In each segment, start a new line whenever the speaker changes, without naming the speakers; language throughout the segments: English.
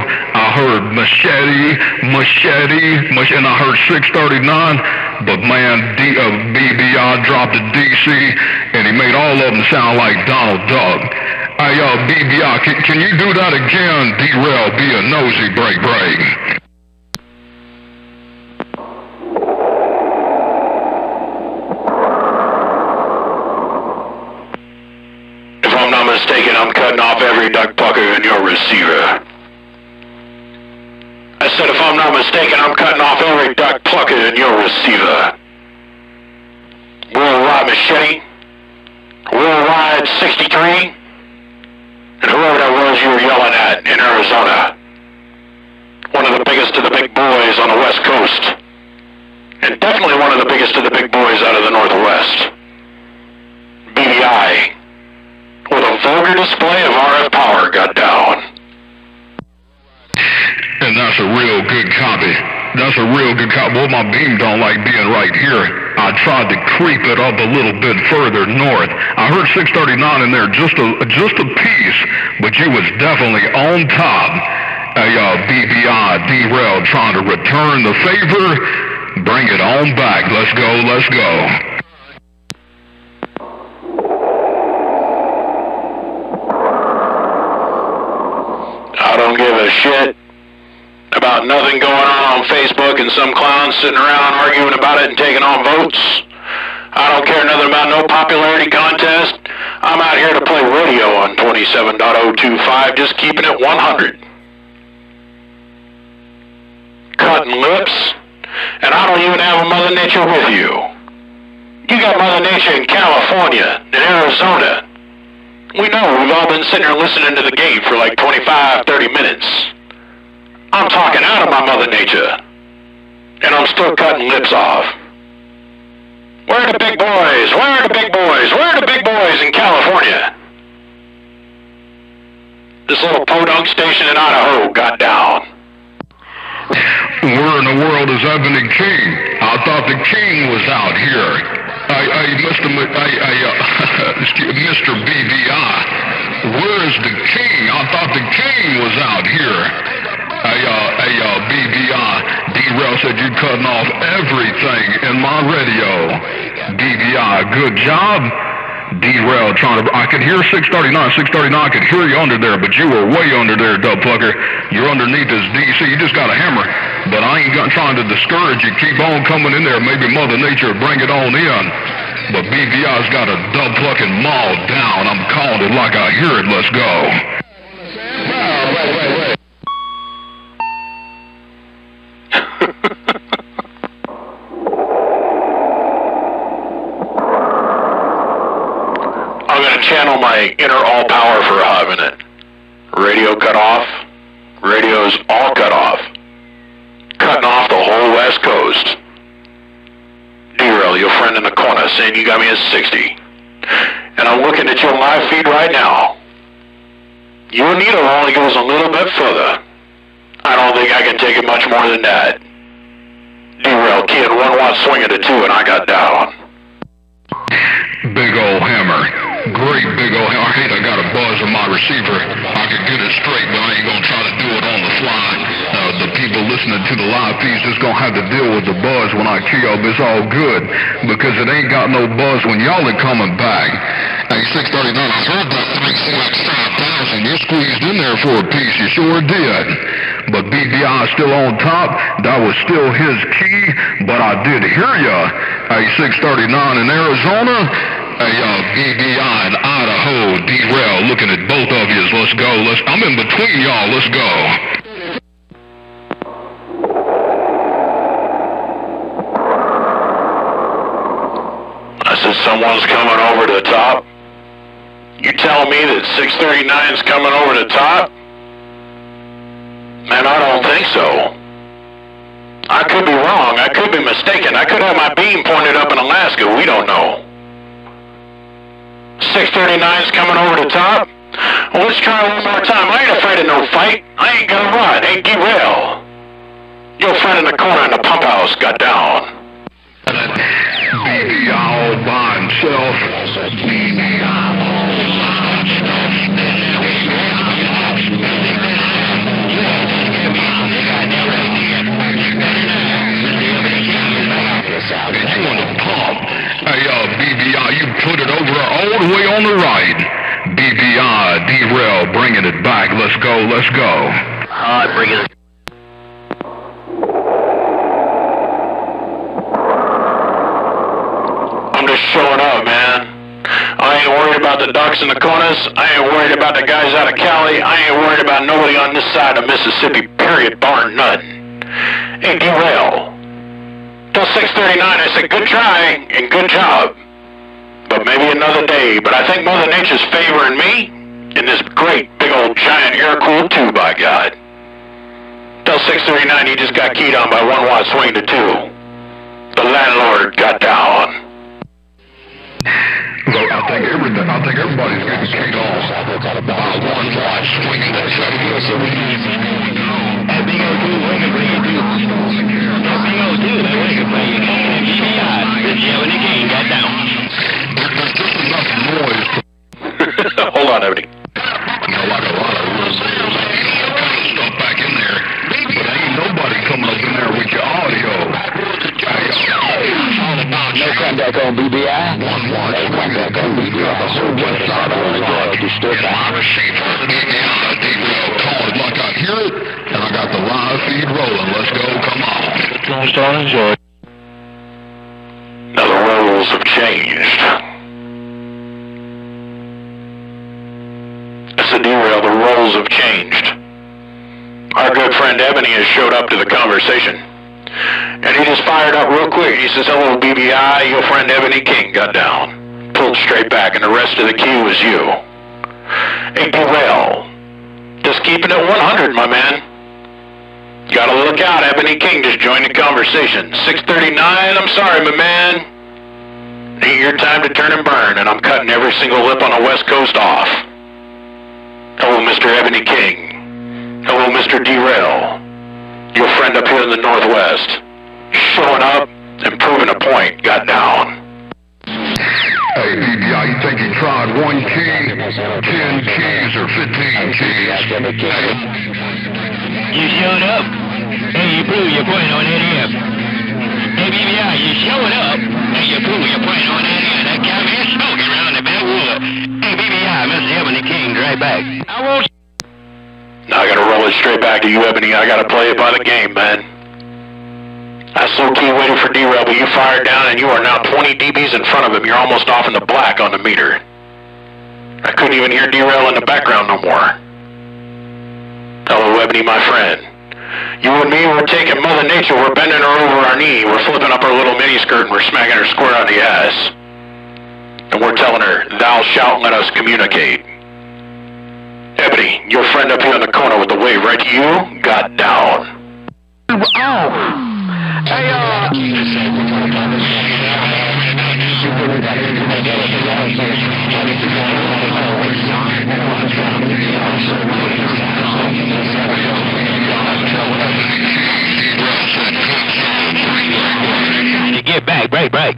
I heard machete, machete, mach- and I heard 639. But man, D, uh, BBI dropped a DC, and he made all of them sound like Donald Duck. Hey, uh, BBI, can, can you do that again? D-Rail, be a nosy break break.
If I'm not mistaken, I'm cutting off every duck pucker in your receiver. Said if I'm not mistaken, I'm cutting off every duck plucker in your receiver. We'll ride Machete. We'll ride 63. And whoever that was you were yelling at in Arizona. One of the biggest of the big boys on the West Coast. And definitely one of the biggest of the big boys out of the Northwest. BBI with a vulgar display of RF power got down.
And that's a real good copy. That's a real good copy. Well, my beam don't like being right here. I tried to creep it up a little bit further north. I heard 639 in there just a just a piece, but you was definitely on top. Hey, uh, BBI D-Rail trying to return the favor. Bring it on back. Let's go. Let's go.
I don't give a shit about nothing going on on Facebook and some clowns sitting around arguing about it and taking on votes. I don't care nothing about no popularity contest. I'm out here to play radio on 27.025, just keeping it 100. Cutting lips, and I don't even have a Mother Nature with you. You got Mother Nature in California, in Arizona, we know we've all been sitting here listening to the game for like 25, 30 minutes. I'm talking out of my mother nature. And I'm still cutting lips off. Where are the big boys? Where are the big boys? Where are the big boys in California? This little podunk station in Idaho got down.
Where in the world is Ebony King? I thought the king was out here. I, I, Mr. M- I, I, uh, Mr. BBI. Where is the king? I thought the king was out here. Hey, uh, hey, uh, BBI. D-Rail said you cutting off everything in my radio. BBI, good job. D-Rail trying to. I could hear 639. 639. I could hear you under there, but you were way under there, Dub Plucker. You're underneath this DC. You just got a hammer. But I ain't got, trying to discourage you. Keep on coming in there. Maybe Mother Nature bring it on in. But BBI's got a dub plucking maul down. I'm calling it like I hear it. Let's go.
I'm going to channel my inner all power for a hot minute. Radio cut off. Radio's all cut off. Cutting off the whole West Coast. D-Rail, your friend in the corner, saying you got me at 60. And I'm looking at your live feed right now. Your needle only goes a little bit further. I don't think I can take it much more than that. D-Rail, kid, one watt swing at a two, and I got down.
Great big old. I hate I got a buzz on my receiver. I could get it straight, but I ain't gonna try to do it on the fly. Uh, the people listening to the live feeds just gonna have to deal with the buzz when I key up. It's all good because it ain't got no buzz when y'all are coming back. Hey, 639, I heard that thing select 5,000. You squeezed in there for a piece. You sure did. But BBI is still on top. That was still his key, but I did hear ya. Hey, 639 in Arizona. Hey, uh, BBI in Idaho, D-Rail, looking at both of you. Let's go. Let's. I'm in between y'all. Let's go.
I said, someone's coming over the top. You tell me that 639's coming over the top? Man, I don't think so. I could be wrong. I could be mistaken. I could have my beam pointed up in Alaska. We don't know. 639's coming over the top? Well, let's try one more time. I ain't afraid of no fight. I ain't gonna run. Ain't D-Rail. Your friend in the corner in the pump house got down.
Baby, all by himself. Hey, uh, BBI, you put it over all the way on the right. BBI, D-Rail, bringing it back. Let's go, let's go.
Alright, bring it.
I'm just showing up, man. I ain't worried about the ducks in the corners. I ain't worried about the guys out of Cali. I ain't worried about nobody on this side of Mississippi, period, bar none. Hey, D-Rail. Till 639, I said, good try and good job. But maybe another day. But I think Mother Nature's favoring me in this great big old giant air cooled too, by God. Till 639, he just got keyed on by one watt swing to two. The landlord got down.
So I think everything, I think everybody's getting kicked off by one watch swinging that There's just enough
Hold on, Ebony.
like a lot of back in there. But ain't nobody coming up in there with your audio.
No contact on BBI.
One
No on BBI.
the whole my receiver, D-Rail, calling like I hear it, and I got the live feed rolling. Let's go, come on.
Now the roles have changed. It's a D-Rail. The roles have changed. Our good friend Ebony has showed up to the conversation. And he just fired up real quick. He says, hello, BBI. Your friend Ebony King got down. Pulled straight back, and the rest of the queue was you. Hey, D-Rail. Just keeping it 100, my man. Gotta look out, Ebony King just joined the conversation. 639, I'm sorry, my man. Ain't your time to turn and burn, and I'm cutting every single lip on the West Coast off. Hello, Mr. Ebony King. Hello, Mr. D-Rail. Your friend up here in the Northwest. Showing up and proving a point, got down.
Hey, BBI, you think you tried one key, ten keys, or fifteen keys? Hey,
You showed up, and you proved your point on that end. Hey, BBI, you showed up, and you proved your point on that end. That got me smoking around the backwood. Hey, BBI, Mr. Ebony King, right back. I won't
Now I gotta roll it straight back to you, Ebony. I gotta play it by the game, man. I slow key waiting for D-Rail, but you fired down and you are now 20 dBs in front of him. You're almost off in the black on the meter. I couldn't even hear D-Rail in the background no more. Hello, Ebony, my friend. You and me, we're taking Mother Nature, we're bending her over our knee, we're flipping up her little miniskirt and we're smacking her square on the ass. And we're telling her, thou shalt let us communicate. Ebony, your friend up here in the corner with the wave right to you, got down.
Hey, uh,
to get back, break, break.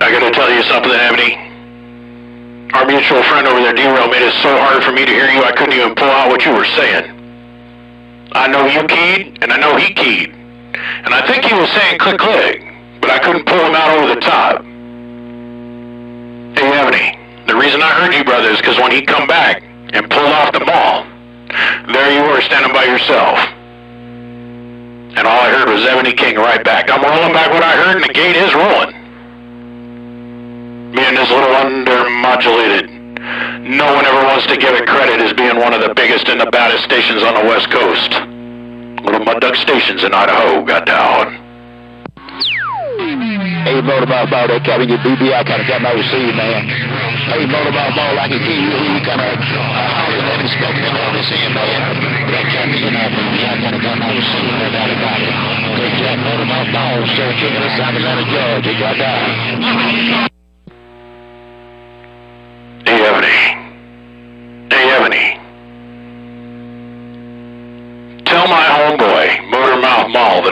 I gotta tell you something, Ebony. Our mutual friend over there, D-Rail, made it so hard for me to hear you I couldn't even pull out what you were saying. I know you keyed, and I know he keyed. And I think he was saying click click, but I couldn't pull him out over the top. Hey, Ebony, the reason I heard you, brother, is because when he come back and pulled off the ball, there you were standing by yourself. And all I heard was Ebony King right back. I'm rolling back what I heard, and the gate is rolling. And this little undermodulated. No one ever wants to give it credit as being one of the biggest and the baddest stations on the West Coast. Little mud duck stations in Idaho got down.
hey, motorball ball, that of get BBI kind of got my receive, man. Hey, motorball ball, I can hear you, you kind of uh, hollering at me, smoking on this end, man. That of, you know, BBI kind of got my receive, no doubt about it. Good job, motorball ball, sir, kicking us out of Georgia, got down.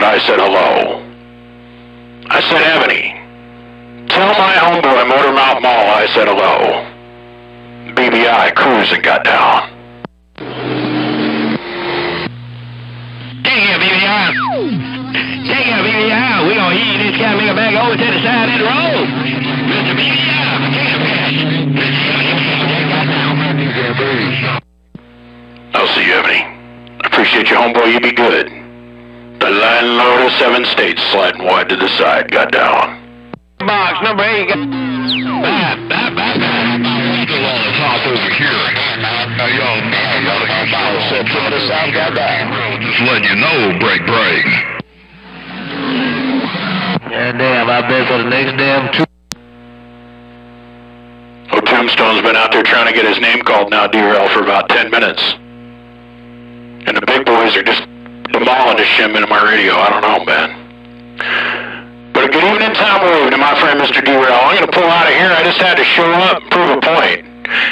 That I said hello. I said, Ebony, tell my homeboy Motormouth Mall I said hello. BBI cruising got down.
Take care, BBI. Take care, BBI. We gonna hear this guy make it back over to the side of the road. Mr. BBI, take a pass.
I'll see you, Ebony. I appreciate you, homeboy. You be good. The landlord of oh seven states sliding wide to the side got down.
Box number eight. Bye, bye, bye, bye.
Still on the top over here. Hey, y'all, y'all,
Set to the south, got down.
just letting you know, break, break.
Yeah, damn, I've been for the next damn two.
Oh, Tombstone's been out there trying to get his name called now, DRL, for about 10 minutes. And the big boys are just demolishing him into my radio. I don't know, man. But good evening, Tom Wave, to my friend Mr. DRL. I'm going to pull out of here. I just had to show up and prove a point.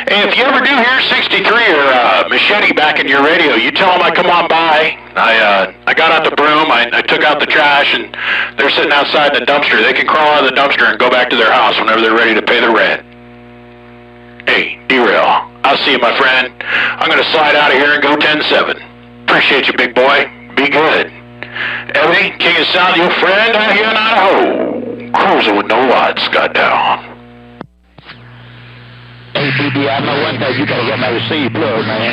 Hey, if you ever do hear 63 or uh, Machete back in your radio, you tell them I come on by. I uh, I got out the broom, I, I took out the trash, and they're sitting outside the dumpster. They can crawl out of the dumpster and go back to their house whenever they're ready to pay the rent. Hey, D-Rail. I'll see you, my friend. I'm going to slide out of here and go 10-7. Appreciate you, big boy. Be good. Ebony, King of South, your friend out here in Idaho. Cruising with no lots, got down.
Hey, BBI, know one thing, you gotta get my receive plug, man.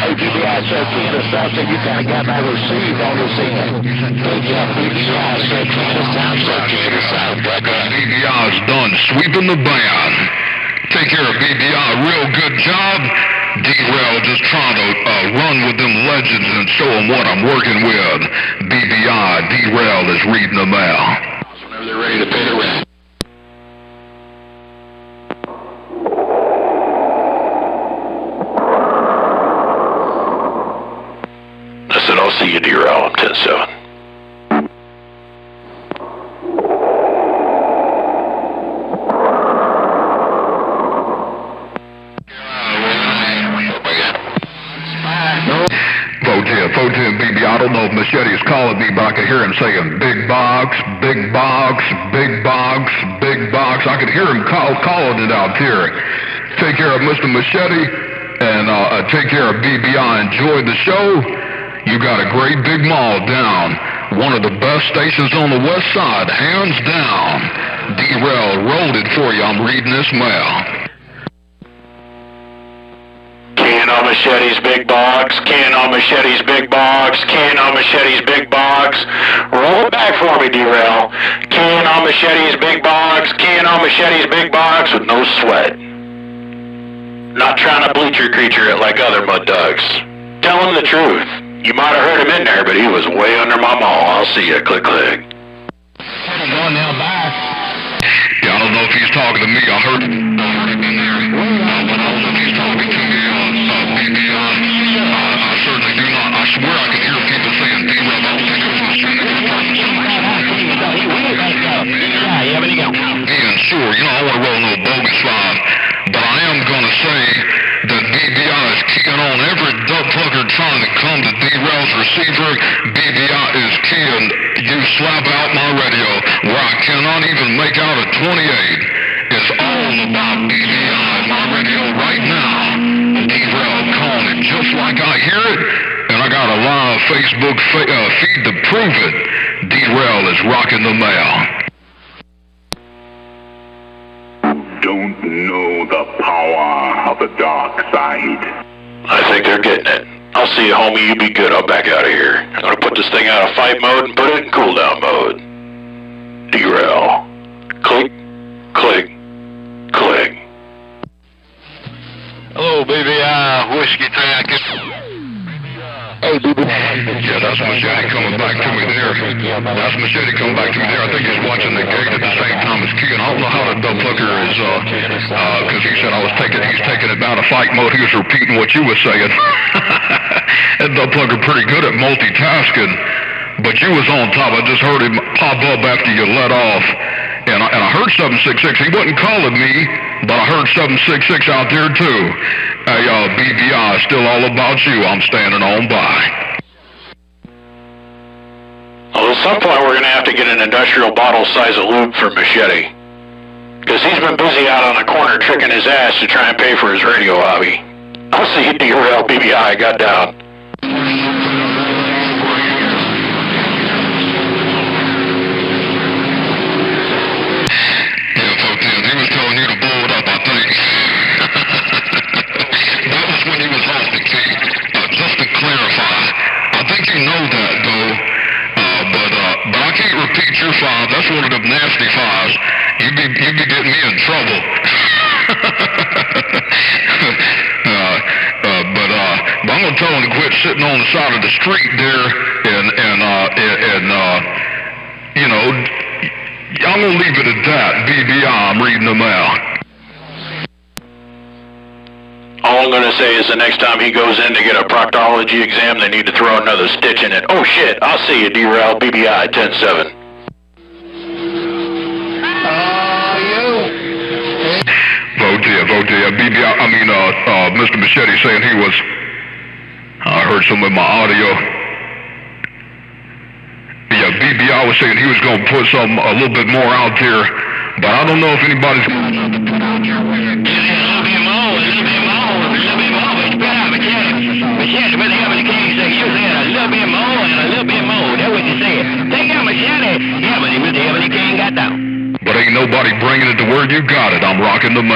Hey, BBI, search in the south, so you kinda got my receive on this end. Hey, yeah, BBI, search in the south, search in the south, brother.
BBI's done sweeping the band. Take care of BBI, real good job. D-Rail just trying to uh, run with them legends and show them what I'm working with. BBI, D-Rail is reading them out.
Whenever they're ready to pay the rent. I said, I'll see you, D-Rail. I'm 10-7.
Fotin, Fotin, BB, I don't know if Machete's calling me, but I could hear him saying big box, big box, big box, big box. I could hear him call, calling it out here. Take care of Mr. Machete and uh, uh, take care of BBI. Enjoy the show. You got a great big mall down. One of the best stations on the west side, hands down. D-Rail rolled it for you. I'm reading this mail.
Machete's big box, can on Machete's big box, can on Machete's big box. Roll it back for me, D-Rail. Can on Machete's big box, can on Machete's big box with no sweat. Not trying to bleach your creature like other mud dogs. Tell him the truth. You might have heard him in there, but he was way under my mall. I'll see you. Click, click.
Going now, bye.
Yeah, I don't know if he's talking to me. I heard, I heard him in there. I don't know if he's talking to me. Line, but I am going to say that BBI is keying on every dub plugger trying to come to D-Rail's receiver. BBI is keying, you slap out my radio where I cannot even make out a 28. It's all about BBI, my radio right now. D-Rail calling it just like I hear it, and I got a live Facebook fa- uh, feed to prove it. D-Rail is rocking the mail.
I think they're getting it. I'll see you, homie. You be good. I'll back out of here. I'm gonna put this thing out of fight mode and put it in cooldown mode. D-Rail. Click, click, click.
Hello, BBI uh, Whiskey Track.
Hey, BBI.
Yeah, that's Machete coming back to me there. That's Machete coming back to me there. I think he's watching the gate at the same time as Keegan. I don't know how the dub plucker is, uh, uh, cause he said I was taking, he's taking it down to fight mode. He was repeating what you were saying. that dub plucker pretty good at multitasking. But you was on top. I just heard him pop up after you let off. And I, and I heard 766. He wasn't calling me, but I heard 766 out there too. Hey, uh, BBI, still all about you. I'm standing on by.
At some point we're going to have to get an industrial bottle size of lube for Machete. Because he's been busy out on the corner tricking his ass to try and pay for his radio hobby. I'll see you D-Rail BBI, got down.
Can't repeat your five. That's one of them nasty fives. You'd be you'd be getting me in trouble. uh, uh, but uh, but I'm gonna tell him to quit sitting on the side of the street there and and uh and, uh you know I'm gonna leave it at that. BBI, I'm reading them out.
All I'm going to say is the next time he goes in to get a proctology exam, they need to throw another stitch in it. Oh shit, I'll see you, D-Rail BBI 107.
Vote yeah, vote yeah. BBI, I mean, uh, uh, Mr. Machete saying he was. I heard some of my audio. Yeah, BBI was saying he was going to put some a little bit more out there, but I don't know if anybody's. Ain't nobody bringing it to where you got it. I'm rocking the mail.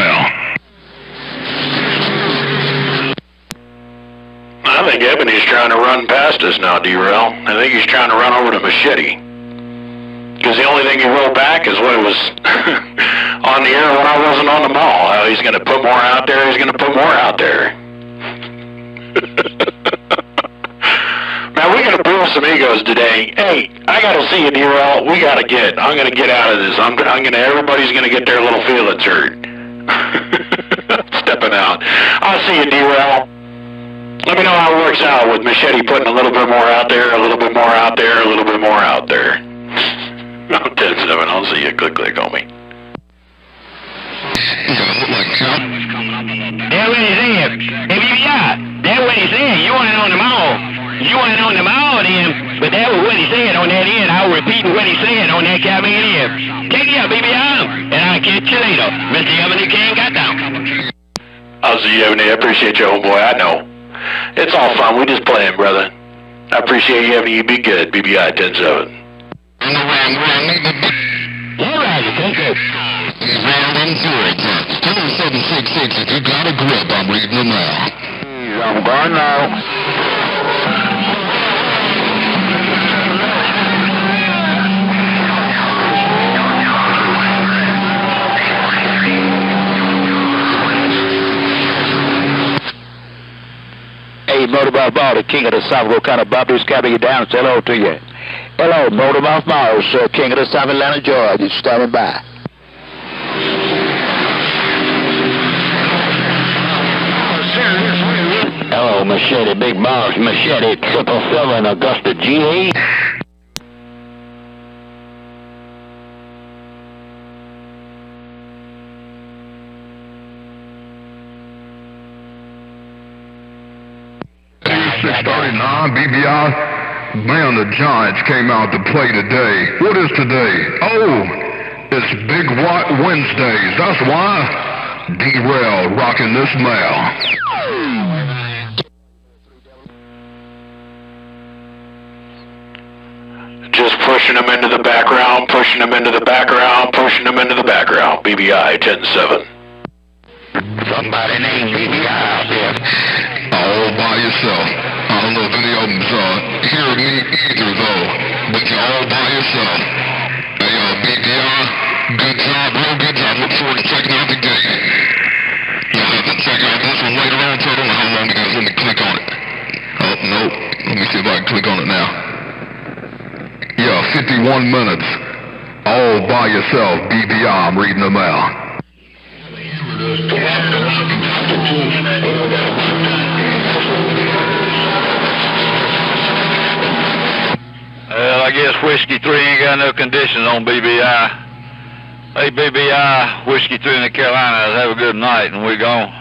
I think Ebony's trying to run past us now, D-Rail. I think he's trying to run over to Machete. Because the only thing he wrote back is what was on the air when I wasn't on the mall. How he's going to put more out there, he's going to put more out there. Man, we're gonna blow some egos today. Hey, I gotta see you, D-Rail. We gotta get. I'm gonna get out of this. I'm, I'm gonna. Everybody's gonna get their little feelings hurt. Stepping out. I'll see you, D-Rail. Let me know how it works out with Machete putting a little bit more out there, a little bit more out there, a little bit more out there. I'm 10 7. I'll see you. Click, click on me.
That's what he said. If you yeah, that's what he said. You ain't on the mall. You ain't on the mall then, but that was what he said on that end. I was repeating what he said on that cabin end. Take it out, BBI, and I'll catch you later. Mr. Ebony King got down.
I'll see you, Ebony. I appreciate you, homeboy. I know. It's all fun. We just playing, brother. I appreciate you, Ebony. You be good. BBI 10 7.
I know where I'm where I need to be.
All right, take it.
He's round and good. Tell him 766 if you got a grip, I'm reading them out.
I'm going now. Motorball Ball, the king of the South, go kind of Bob this cabin you down and say hello to you. Hello, Motorball Miles, uh, king of the South Atlanta, Georgia, just standing by.
Hello, Machete, Big Boss, Machete, Triple Seven, Augusta G8.
Six thirty-nine, BBI. Man, the Giants came out to play today. What is today? Oh, it's Big White Wednesdays. That's why. D-Rail rocking this mail.
Just pushing them into the background, pushing them into the background, pushing them into the background. BBI 10 7.
Somebody named BBI out there.
Them's uh, hear me either though, but you're all by yourself. Hey, uh, BBI, good job, real good job. Look forward to checking out the game. You'll have to check out this one later on, so I don't know how long you guys let me click on it. Oh, nope. Let me see if I can click on it now. Yeah, 51 minutes. All by yourself, BBI, I'm reading them out.
Well, I guess Whiskey 3 ain't got no conditions on BBI. Hey, BBI, Whiskey 3 in the Carolinas, have a good night, and we're gone.